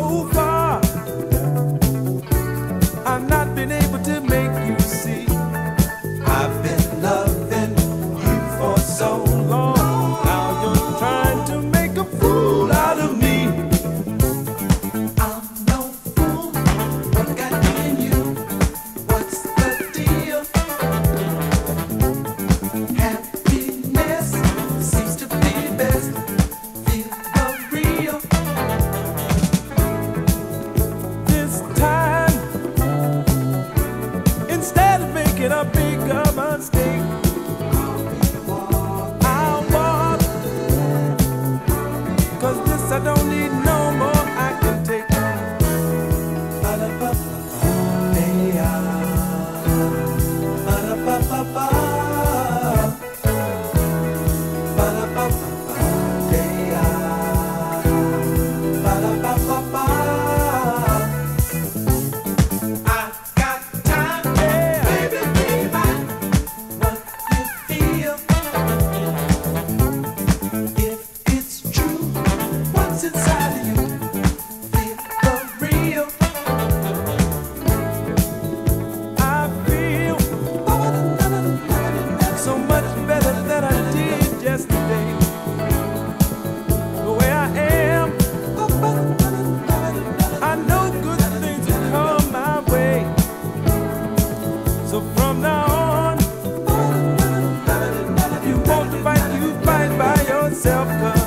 so far. By